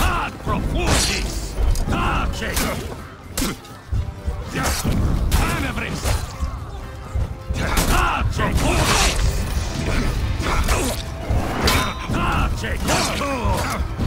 Ad profundis! Tace! Manevris! Ad profundis! Tace! Tace!